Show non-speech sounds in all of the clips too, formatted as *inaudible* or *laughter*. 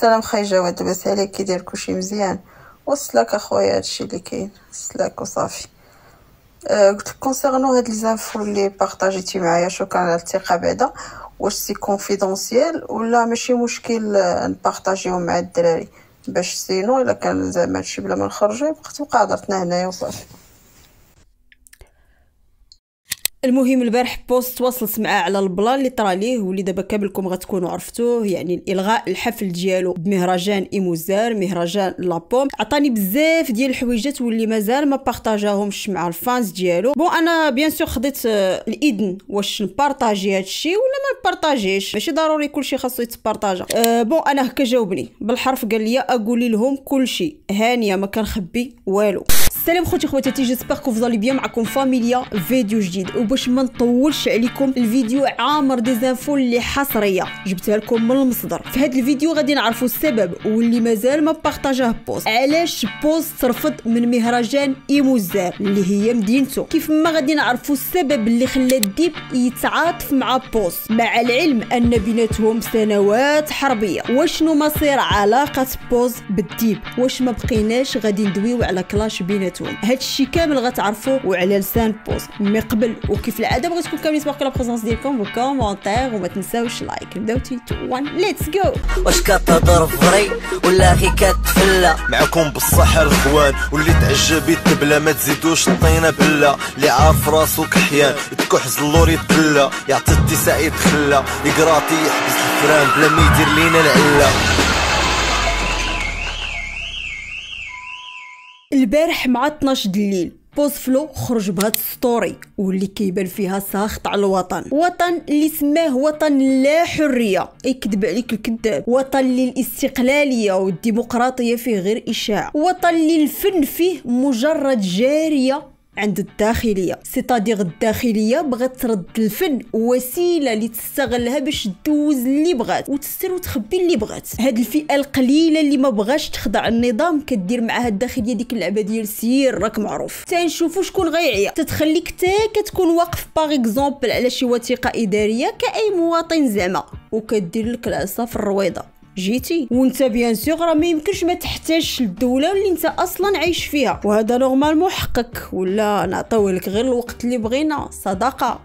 سلام خاي جواد لاباس عليك كي داير كلشي مزيان وصلك اخويا هادشي اللي كاين وصلك وصافي قلت لك concernant هاد les infos اللي بارطاجيتي معايا شكرا على الثقه بعدا واش c'est confidentiel ولا ماشي مشكل نبارطاجيهم مع الدراري باش sinon الا كان زعما هادشي بلا ما نخرجو يبقى تبقى هنايا وصافي المهم البارح بوز تواصلت معاه على ال plan اللي طرا ليه واللي دابا كاملكم غتكونوا عرفتوه يعني الغاء الحفل ديالو بمهرجان إيموزار مهرجان لابوم. عطاني بزاف ديال الحويجات واللي مازال ما بارطاجاهمش مع ال fans ديالو. bon أنا bien sûr خديت الإذن واش نبارطاجي هادشي ولا ما نبارطاجيش. ماشي ضروري كلشي خاصو يتبارطاجا. أه bon أنا هكا جاوبني. بالحرف قال لي أقول لهم كلشي هانية ما كنخبي والو. السلام خوتي خواتاتي j'espère que vous allez bien معكم فاميليا فيديو جديد. وباش ما نطولش عليكم الفيديو عامر des infos اللي حصرية. جبتها لكم من المصدر. في هذا الفيديو غادي نعرفوا السبب واللي مازال ما بارطاجاه بوز. علاش بوز ترفض من مهرجان ايموزار اللي هي مدينته كيف ما غادي نعرفوا السبب اللي خلى الديب يتعاطف مع بوز؟ مع العلم أن بيناتهم سنوات حربية. وشنو مصير علاقة بوز بالديب؟ واش ما بقيناش غادي ندويو على clash بيناتهم هادشي كامل غتعرفوا وعلى لسان بوست مي قبل وكيف العادة. بغيتكم كاملين تماركيو la présence ديالكم بال commentaire وما تنساوش like. نبداو 3 2 1 let's go واش كتهضر vrai ولا غي كتفلا معكم بالصحة الخوان واللي تعجب يتبلا ما تزيدوش الطينة بلا. اللي عارف راسو كحيان يتكح زلور يتبلا يعطي التساع يتخلى يقراطي يحبس الفران بلا ما يدير لينا العلا البارح مع 12 الليل بوز فلو خرج بهاد story واللي كيبان فيها ساخط على الوطن. وطن اللي سماه وطن لا حرية. يكذب عليك الكذاب. وطن اللي الاستقلاليه والديمقراطية فيه غير اشاعه وطن اللي الفن فيه مجرد جارية. عند الداخلية. c'est-à-dire الداخلية بغات ترد الفن وسيلة اللي تستغلها باش دوز اللي بغات وتستر وتخبي اللي بغات. هاد الفئة القليلة اللي ما بغاش تخضع النظام كدير معاها الداخلية ديك اللعبة ديال سير راك معروف. تنشوفو شكون غيعيا. تتخليك تا كتكون واقف par exemple على شي وثيقة إدارية كأي مواطن زعما. وكدير لك العصا في الرويضة. جيتي. وانت bien sûr راه ما يمكنش ما تحتاجش للدولة اللي انت أصلا عايش فيها. وهذا normalement حقك. ولا نعطيوه لك غير الوقت اللي بغينا. صداقة.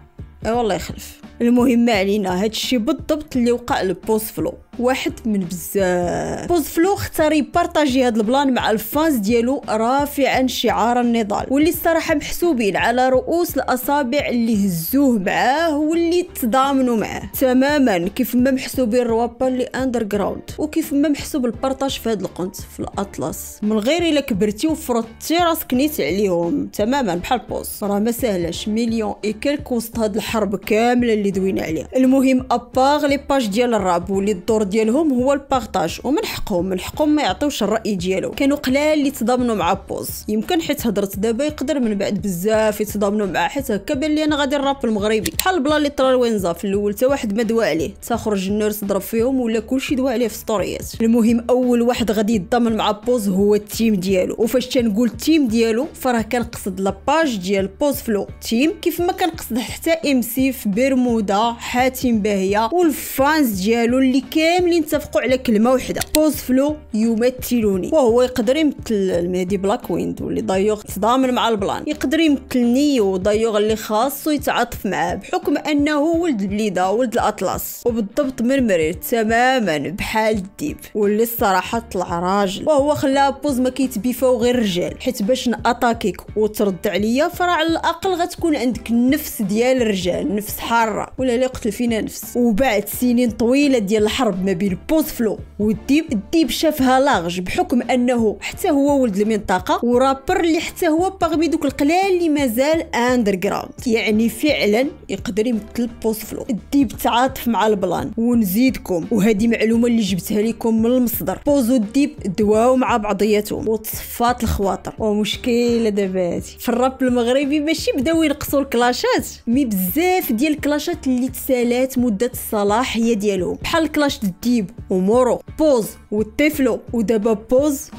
أي والله يخلف. المهم ما علينا. هادشي بالضبط اللي وقع لبوز فلو. واحد من بزاف. بوز فلو اختار يبارطاجي هاد ال plan مع ال fans ديالو رافعا شعار النضال واللي الصراحة محسوبين على رؤوس الأصابع اللي هزوه معاه واللي تضامنوا معاه. تماما كيف ما محسوبين الروابا اللي underground وكيف ما محسوب ال partage في هاد القنت في الأطلس. من غير إلا كبرتي وفرضتي راسك نيت عليهم. تماما بحال بوز. راه ما سهلاش. مليون اي كلك وسط هاد الحرب كاملة اللي دوينا عليها. المهم à part les pages ديال الراب واللي الدور ديالهم هو ال partage ومن حقهم من حقهم ما يعطيوش الرأي ديالهم كانوا قلال اللي تضامنوا مع بوز. يمكن حيت هضرت دابا يقدر من بعد بزاف يتضامنوا معاه حيت هكا بان لي أنا غادي الراب المغربي. بحال ال plan اللي طرا ل وينزا في الأول حتى واحد ما دوا عليه. تخرج النورس ضرب فيهم ولا كلشي دوا عليه في ستوريات المهم أول واحد غادي يتضامن مع بوز هو ال team ديالو. وفاش تنقول ال team ديالو فراه كنقصد la page ديال بوز فلو team كيف ما كنقصد حتى MC في برمودا حاتم باهية وال fans ديالو اللي كاملين اتفقوا على كلمة واحدة بوز فلو يمثلوني. وهو يقدر يمثل المهدي بلاك ويند واللي دايوغ تضامن مع ال plan. يقدر يمثلني ودايوغ اللي خاصو يتعاطف معاه بحكم أنه ولد البليده ولد الأطلس. وبالضبط من مرير تماما بحال الديب. واللي الصراحة طلع راجل. وهو خلاها بوز ما كيتبيفاو غير الرجال. حيت باش ناتاكيك وترد عليا فراه على الأقل غتكون عندك النفس ديال الرجال نفس حارة. ولا اللي قتل فينا نفس. وبعد سنين طويلة ديال الحرب ما بين بوز فلو والديب الديب شافها large بحكم أنه حتى هو ولد المنطقة و rappeur اللي حتى هو parmi دوك القلال اللي مازال underground يعني فعلا يقدر يمثل بوز فلو. الديب تعاطف مع ال plan ونزيدكم. وهذه معلومة اللي جبتها لكم من المصدر. بوز والديب دواو مع بعضياتهم. وتصفات الخواطر. ومشكلة دابا هادي. في الراب المغربي ماشي بداو ينقصوا الكلاشات. mais بزاف ديال الكلاشات اللي تسالات مدة الصلاحيه ديالهم. بحال clash الديب ومورو بوز والطفلو ودابا بوز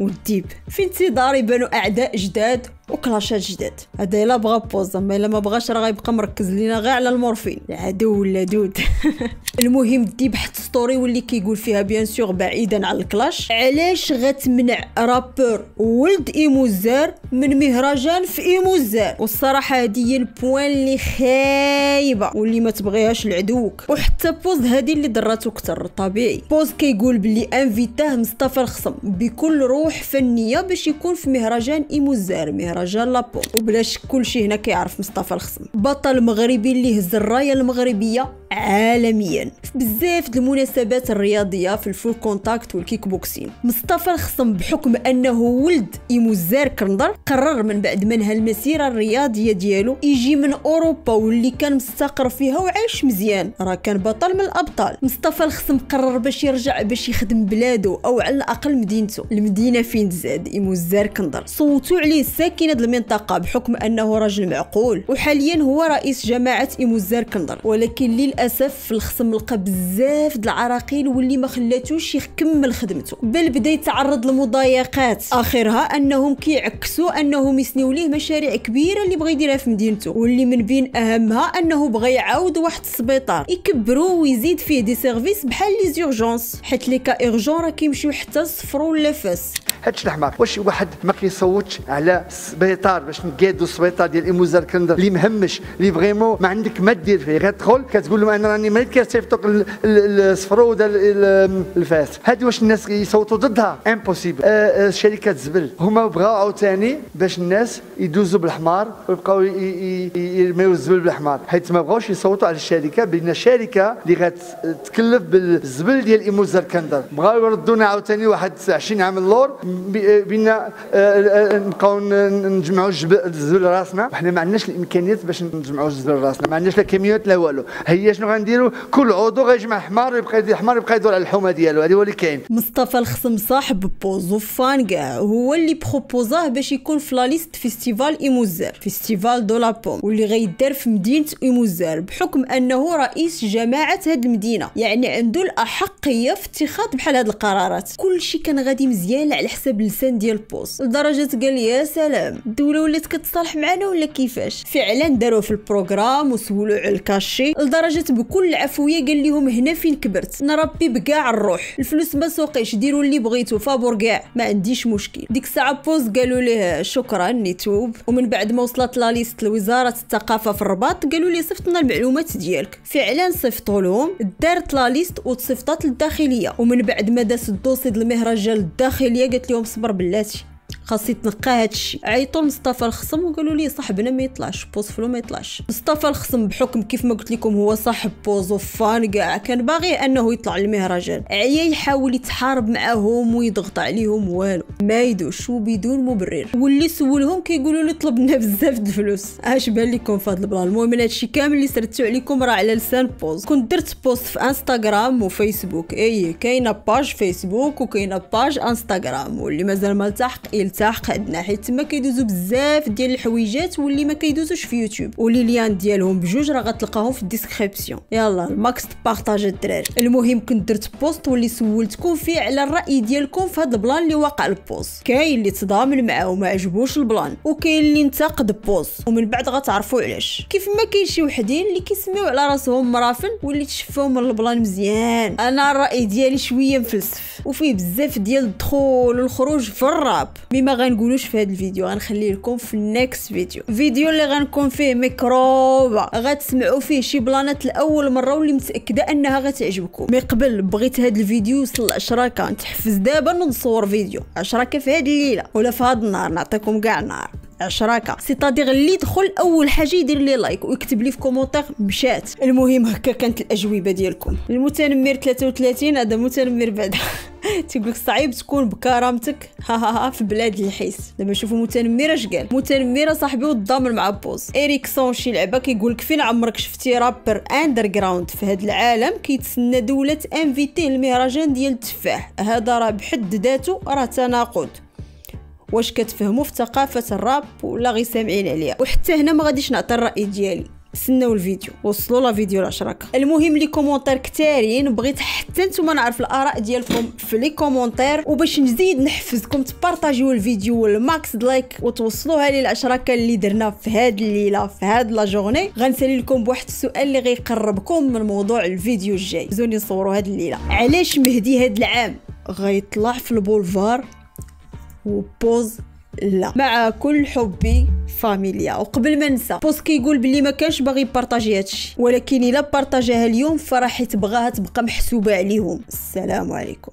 والديب. في انتظار يبانوا أعداء جداد وكلاشات جداد. هذا إلا بغى بوز أما إلا ما بغاش راه غيبقى مركز لينا غير على المورفين. العدو دود. *laughs* المهم دي بحث story واللي كيقول فيها bien sûr بعيدا على ال clash. علاش غتمنع rappeur ولد ايموزار من مهرجان في ايموزار والصراحة هذه هي ال point اللي خايبة واللي ما تبغيهاش لعدوك. وحتى بوز هذه اللي دراتو كتر طبيعي. بوز كيقول بلي انفيتاه مصطفى الخصم بكل روح فنية باش يكون في مهرجان ايموزار مهرجان la pomme وبلاش كلشي هنا كيعرف مصطفى الخصم. بطل مغربي اللي هز الراية المغربية عالميا. في بزاف المناسبات الرياضية في ال full contact وال kick boxing. مصطفى الخصم بحكم أنه ولد ايموزار كرندر قرر من بعد ما نهى المسيره الرياضية ديالو يجي من أوروبا واللي كان مستقر فيها وعايش مزيان. راه كان بطل من الأبطال. مصطفى الخصم قرر باش يرجع باش يخدم بلادو أو على الأقل مدينته. المدينة فين تزاد؟ ايموزار كندر صوتوا عليه ساكنه المنطقة بحكم أنه رجل معقول وحاليا هو رئيس جماعة ايموزار كندر. ولكن للأسف الخصم لقى بزاف د العراقيل واللي ما خلاتوش يكمل خدمته. بل بدا يتعرض لمضايقات. آخرها أنهم كيعكسوا أنهم يسنيو ليه مشاريع كبيرة اللي بغى يديرها في مدينته. واللي من بين أهمها أنه بغى يعاود واحد السبيطار يكبروا ويزيد فيه des services بحال les urgences حيت les cas urgents راه كيمشيو حتى صفرو ولا فاس. هادشي الحمار واش واحد ما كيصوتش على سبيطار باش نقادو السبيطار ديال ايموزار كندر اللي مهمش اللي vraiment ما عندك ما دير فيه. غير تدخل كتقول لهم أنا راني مريض كيصيفطوك لصفرو ولا لفاس. هادي واش الناس يصوتوا ضدها؟ impossible آه، آه، شركات زبل. هما بغاو عاوتاني باش الناس يدوزوا بالحمار ويبقاو يرميو الزبل بالحمار حيت ما بغاوش يصوتوا على الشركة بان الشركة اللي غتكلف بالزبل ديال ايموزار كندر بغاو يردونا عاوتاني واحد 20 عام اللور بينا آه، نبقاو نجمعوا الزبل راسنا. وحنا ما عندناش الإمكانيات باش نجمعوا الزبل راسنا. ما عندناش لا كاميونات لا والو. هي شنو غنديروا كل عضو غيجمع حمار يدير حمار يبقى يدور على الحومة ديالو. هذا هو اللي كاين. مصطفى الخصم صاحب بوز و fan كاع هو اللي بروبوزاه باش يكون في la liste festival ايموزار festival de la pomme واللي غيدار في مدينة ايموزار بحكم أنه رئيس جماعة هاد المدينة. يعني عنده الأحقية في اتخاذ بحال هاد القرارات. كلشي كان غادي مزيان على حساب اللسان ديال بوز لدرجة قال يا سلام الدولة ولات كتصالح معنا ولا كيفاش؟ فعلا داروه في ال programme وسولوا على ال cachet. لدرجة بكل عفوية قال لهم هنا فين كبرت؟ نربي بكاع الروح. الفلوس ما سوقيش ديروا اللي بغيتو فابور كاع. ما عنديش مشكل. ديك الساعة بوز قالوا ليه شكرا نتا top ومن بعد ما وصلت la liste لوزارة الثقافة في الرباط قالوا لي صيفط المعلومات ديالك. فعلا صيفطوا لهم دارت la liste وتصيفطات للداخلية. ومن بعد ما داس ال dossier د المهرجان للداخلية قالت لهم صبر بلاتي خاص يتنقى هادشي عيطوا لمصطفى الخصم وقالوا لي صاحبنا ما يطلعش بوز فلو ما يطلعش. مصطفى الخصم بحكم كيف ما قلت لكم هو صاحب بوز و fan كاع كان باغي انه يطلع للمهرجان. عيا يحاول يتحارب معاهم ويضغط عليهم والو. ما يدوزش وبدون مبرر. واللي سولهم كيقولوا لي طلبنا بزاف د الفلوس. اش بان لكم في ال plan المهم هادشي كامل اللي سردتو عليكم راه على لسان بوز. كنت درت post في انستغرام وفيسبوك. اي كاينة page فيسبوك وكاينة page انستغرام واللي مازال ما التحق يلتحق عندنا حيت تما كيدوزو بزاف ديال الحويجات واللي ما كيدوزوش في يوتيوب. و les liens ديالهم بجوج راه غتلقاهم في ال description. يلا ال max تبارطاجي الدراري. المهم كنت درت post واللي سولتكم فيه على الرأي ديالكم في هذا ال plan اللي واقع ال post. كاين اللي تضامن معاه وما عجبوش ال plan وكاين اللي انتقد بوز. ومن بعد غتعرفوا علاش. كيف ما كاين شي وحدين اللي كيسميو على راسهم مرافن واللي تشفاو من ال plan مزيان. أنا الرأي ديالي شوية مفلسف وفيه بزاف ديال الدخول والخروج في الراب. مما غنقولوش في هذا الفيديو غنخليه لكم في النكست فيديو فيديو اللي غنكون فيه ميكروبا. غتسمعوا فيه شي بلانات لأول مرة واللي متأكدة أنها غتعجبكم. مي قبل بغيت هذا الفيديو يوصل 10 كان تحفز دابا نصور فيديو. 10 في هذه الليلة. ولا في هذا النهار نعطيكم كاع النهار. عشراكه سيتادير اللي يدخل أول حاجة يدير لي لايك ويكتب لي في كومونتير مشات. المهم هكا كانت الأجوبة ديالكم. المتنمر 33 هذا متنمر بعدا *laughs* تيقول لك صعيب تكون بكرامتك. ها ها ها في بلاد الحيس. دابا شوفوا متنمر اش قال. متنمر صاحبي والضامن مع بوز. اريكسون شي لعبة كيقول لك فين عمرك شفتي رابر اندر جراوند في هذا العالم؟ كيتسنى دولة انفيتي المهرجان ديال التفاح هذا راه بحد ذاته راه تناقض. واش كتفهموا في ثقافة الراب ولا غير سامعين عليها. وحتى هنا ما غاديش نعطي الرأي ديالي. سناو الفيديو. وصلوا لا فيديو الاشراك المهم لي كومونتير كتارين بغيت حتى نتوما نعرف الآراء ديالكم في لي كومونتير. وباش نزيد نحفزكم تبارطاجيو الفيديو والماكس لايك وتوصلوها لي الاشراكه اللي درنا في هاد الليلة في هاد لا جورني. غنسالي لكم بواحد السؤال اللي غيقربكم من موضوع الفيديو الجاي. زوني نصوروا هاد الليلة. علاش مهدي هاد العام؟ غيطلع في البولفار. وبوز لا. مع كل حبي فاميليا. وقبل ما ننسى بوز كيقول بلي ما كانش باغي يبارطاجي هادشي. ولكن إلا بارطاجيها اليوم فراح تبغاها تبقى محسوبة عليهم. السلام عليكم.